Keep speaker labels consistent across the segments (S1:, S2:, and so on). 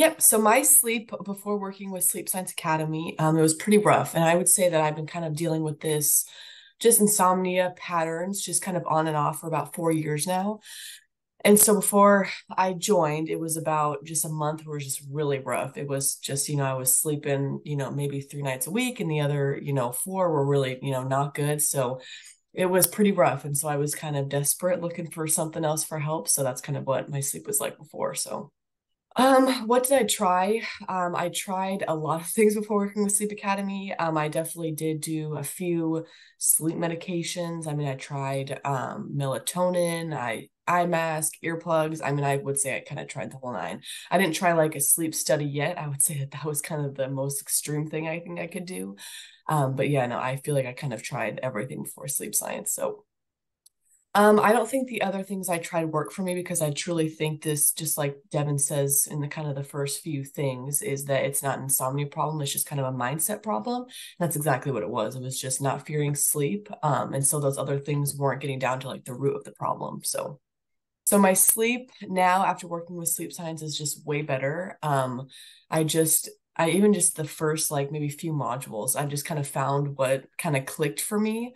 S1: Yep. So my sleep before working with Sleep Science Academy, um, it was pretty rough. And I would say that I've been kind of dealing with this just insomnia patterns, just kind of on and off for about four years now. And so before I joined, it was about just a month where it was just really rough. It was just, you know, I was sleeping, you know, maybe three nights a week, and the other, you know, four were really, you know, not good. So it was pretty rough. And so I was kind of desperate looking for something else for help. So that's kind of what my sleep was like before. So um, what did I try? Um, I tried a lot of things before working with Sleep Academy. Um, I definitely did do a few sleep medications. I mean, I tried um melatonin, I eye mask, earplugs. I mean, I would say I kind of tried the whole nine. I didn't try like a sleep study yet. I would say that that was kind of the most extreme thing I think I could do. Um, but yeah, no, I feel like I kind of tried everything before sleep science. So um, I don't think the other things I tried work for me because I truly think this, just like Devin says in the kind of the first few things, is that it's not an insomnia problem. It's just kind of a mindset problem. And that's exactly what it was. It was just not fearing sleep. Um, and so those other things weren't getting down to like the root of the problem. So so my sleep now after working with sleep science is just way better. Um, I just I even just the first like maybe few modules, I just kind of found what kind of clicked for me.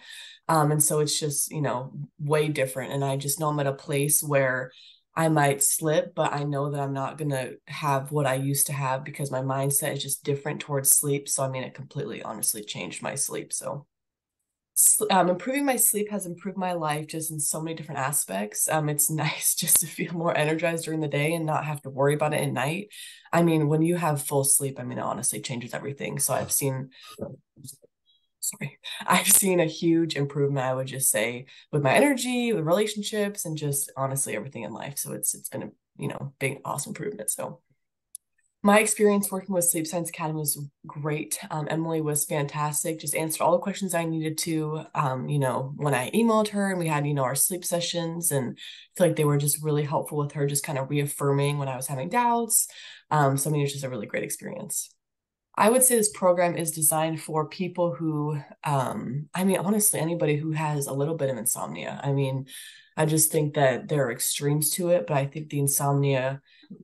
S1: Um, and so it's just, you know, way different. And I just know I'm at a place where I might slip, but I know that I'm not going to have what I used to have because my mindset is just different towards sleep. So, I mean, it completely honestly changed my sleep. So, um, improving my sleep has improved my life just in so many different aspects. Um, it's nice just to feel more energized during the day and not have to worry about it at night. I mean, when you have full sleep, I mean, it honestly changes everything. So I've seen sorry i've seen a huge improvement i would just say with my energy with relationships and just honestly everything in life so it's it's been a you know big awesome improvement so my experience working with sleep science academy was great. Um, emily was fantastic just answered all the questions i needed to um, you know when i emailed her and we had you know our sleep sessions and i feel like they were just really helpful with her just kind of reaffirming when i was having doubts. Um, so i mean it was just a really great experience I would say this program is designed for people who, um, I mean, honestly, anybody who has a little bit of insomnia. I mean, I just think that there are extremes to it, but I think the insomnia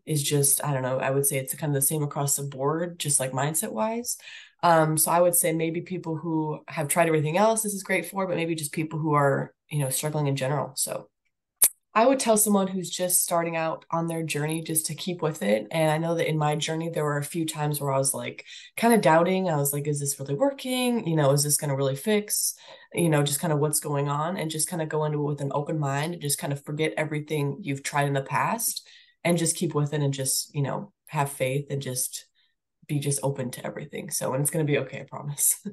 S1: is just, I don't know, I would say it's kind of the same across the board, just like mindset wise. Um, so I would say maybe people who have tried everything else, this is great for, but maybe just people who are, you know, struggling in general. So I would tell someone who's just starting out on their journey just to keep with it. And I know that in my journey, there were a few times where I was like kind of doubting. I was like, is this really working? You know, is this going to really fix, you know, just kind of what's going on and just kind of go into it with an open mind and just kind of forget everything you've tried in the past and just keep with it and just, you know, have faith and just be just open to everything. So, and it's going to be okay, I promise.